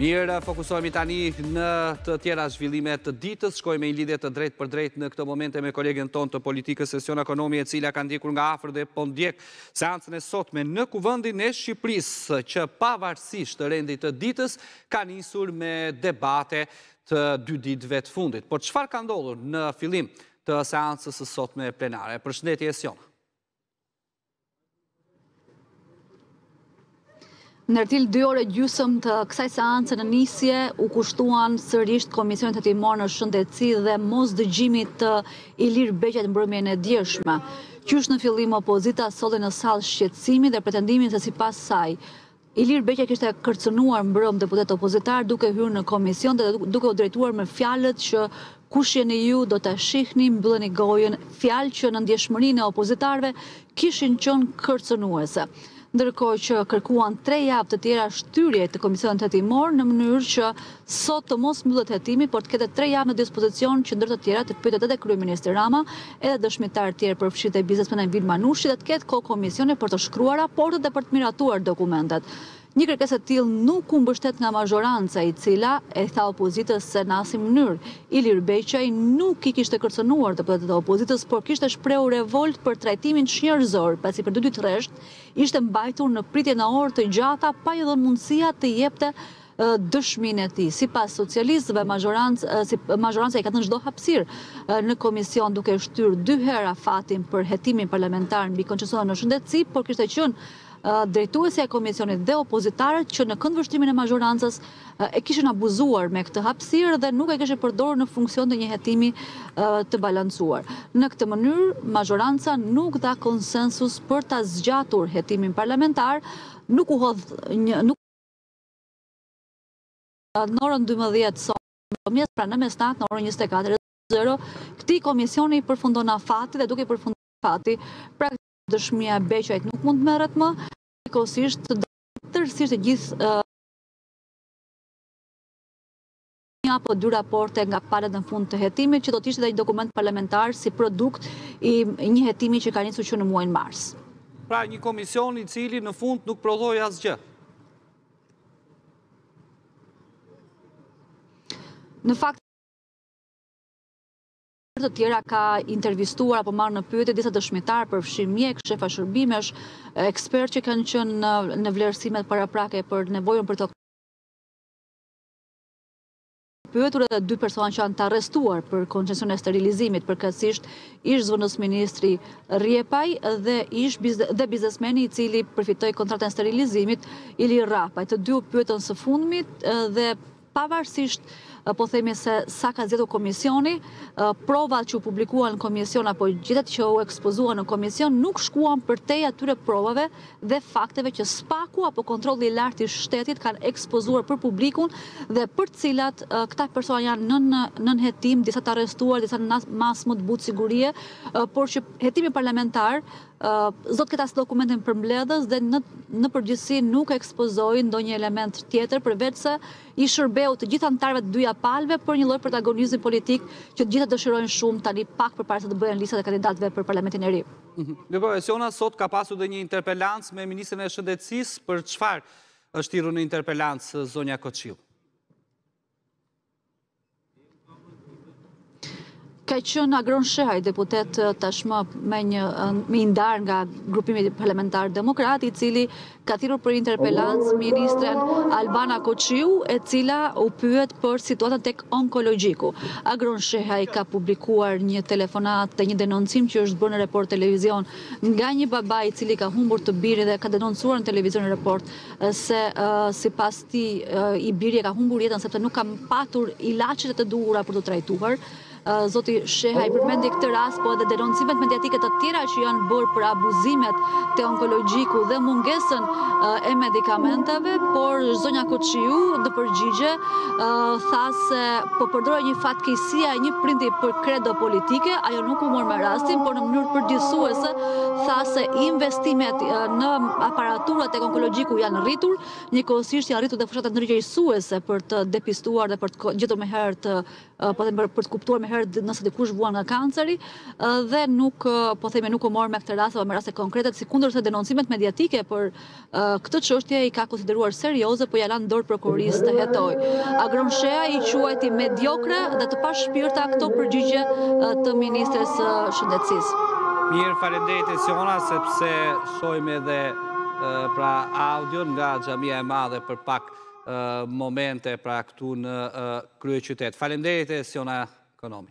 Mirë, fokusohemi tani në të tjera zhvillime të ditës, shkojmë në lidhje të drejtpërdrejtë në këto momente me kolegen tonë të politikës Esiona Konomi e cila ka ndjekur nga afër dhe po ndjek seancën e sotme në Kuvendin e Shqipërisë që pavarësisht rendit të ditës ka nisur me debate të dy ditëve të fundit. Por çfarë ka ndodhur në fillim të seancës së sotme plenare? Përshëndetje Esiona. Mertil, dy orë e gjysëm të kësaj seance në nisje u kushtuan sërish Komisionit Hetimor në Shëndetësi dhe mosdëgjimit të Ilir Beqajt mbrëmjen e djeshme. Qysh në fillim opozita solli në sallë shqetësimin dhe pretendimin se sipas saj Ilir Beqja kishte kërcënuar mbrëmë deputetë opozitarë duke hyrë në komision dhe duke u drejtuar me fjalët që kush jeni ju, do ta shihni, mbylleni gojën, fjalë që në ndjeshmërinë e opozitarëve kishin qenë kërcënuese. Ndërkohë që kërkuan tre javë të tjera shtyrje të komisionit hetimor në mënyrë që sot të mos mbyllet hetimi, por të ketë tre javë në dispozicion që ndër të tjera të pyetet edhe kryeministri Rama, edhe dëshmitarë të tjerë përfshirë dhe biznesmenen Vilma Nushi dhe të ketë kohë komisioni për të shkruar raportet dhe për të miratuar dokumentet. Një kërkesë e tillë nuk u mbështet nga mazhoranca e cila i tha opozitës se në asnjë mënyrë Ilir Beqaj nuk i kishte kërcënuar deputetët e opozitës por kishte shprehur revoltë për trajtimin çnjerëzor pasi për dy ditë rresht ishte mbajtur në pritje në orë të gjata pa iu dhënë mundësia të jepte dëshminë e tij. Sipas socialistëve, mazhoranca i ka dhënë çdo hapësirë në komision duke shtyrë dy herë afatin për hetimin parlamentar mbi koncesionet në shëndetësi, por kishte qenë drejtuesja e komisionit dhe opozitarët që në këndvështrimin e mazhorancës e kishin abuzuar me këtë hapësirë dhe nuk e kishin përdorur në funksion të një hetimi të balancuar. Në këtë mënyrë, mazhoranca nuk dha konsensus për ta zgjatur hetimin parlamentar, nuk u hodh një në orën 12 sot mbrëmjes, pra në mesnatë në orën 24:00, këtij komisioni i përfundon afati dhe duke i përfunduar afati, pra dëshmia e Beqajt nuk mund të merret më, njëkohësisht tërësisht e gjithë një apo dy raporte nga palët në fund të hetimit, që do të ishte dhe një dokument parlamentar si produkt i një hetimi që ka nisur që në muajin mars. Pra një komision i cili në fund nuk prodhoi asgjë. Në fakt të tjera ka intervistuar apo marrë në pyetje disa dëshmitarë përfshi mjekë, shefa shërbimesh, ekspertë që kanë qenë në vlerësimet paraprake për nevojën për të Pyetur edhe dy personat që janë të arrestuar për koncesionin e sterilizimit, përkatësisht ish-zëvendësministri Rrjepaj dhe ish dhe biznesmeni i cili përfitoi kontratën e sterilizimit, Ilir Rrapaj. Të dy u pyetën së fundmi dhe pavarësisht po themi se sa ka zgjatur komisioni, provat që u publikuan në komision apo gjetjet që u ekspozuan në komision nuk shkuan përtej atyre provave dhe fakteve që SPAK-u apo Kontrolli i Lartë i Shtetit kanë ekspozuar për publikun dhe për të cilat këta persona janë nën nën hetim, disa të arrestuar, disa në masë më të butë sigurie, por që hetimi parlamentar sot ka thjesht dokumentin përmbledhës dhe në, në përgjithësi nuk ekspozoi ndonjë element tjetër përveçse i shërbeu të gjithë anëtarëve të dyja palve për një lloj protagonizmi politik që të gjithë e dëshirojnë shumë tani pak përpara se të bëhen listat e kandidatëve për parlamentin e ri. Ndërkohë, Esiona sot ka pasur dhe një interpelancë me ministren e Shëndetësisë për çfarë është thirrur në interpelancë zonja Koçiu? Ka qenë Agron Shehaj, deputet tashmë me një mënjanë ndarë nga grupimi parlamentar demokrat, i cili ka thirrur për interpelancë ministren Albana Koçiu, e cila u pyet për situatën tek onkologjiku. Agron Shehaj ka publikuar një telefonatë dhe një denoncim që është bërë në Report Televizion nga një baba i cili ka humbur të birin dhe ka denoncuar në televizionin Report se sipas tij i biri e ka humbur jetën sepse nuk ka patur ilaçet e duhura për t'u trajtuar. Zoti Shehaj përmendi këtë rast, po edhe denoncimet mediatike të tjera që janë bërë për abuzimet te onkologjiku dhe mungesën e medikamenteve, por zonja Koçiu në përgjigje tha se po përdorej fatkeqësia e një prindi për kredo politike, ajo nuk u mor me rastin, por në mënyrë përgjithësuese tha se investimet në aparatura te onkologjiku janë rritur, njëkohësisht janë rritur dhe fushatat ndërgjegjësuese për të depistuar dhe për të gjetur më herët po themi për të kuptuar më herët nëse dikush vuan nga kanceri dhe nuk po themi nuk u mor me këtë rast apo me raste konkrete, sikundërse denoncimet mediatike për këtë çështje i ka konsideruar serioze, po ia la në dorë prokurorisë të hetojë. Agron Shehaj i quajti mediokre dhe të pashpirta këto përgjigje të ministres së Shëndetësisë. Mirë, faleminderit Esiona sepse shohim edhe pra audion nga xhamia e madhe për pak momente pra këtu në kryeqytet. Faleminderit Esiona Konomi.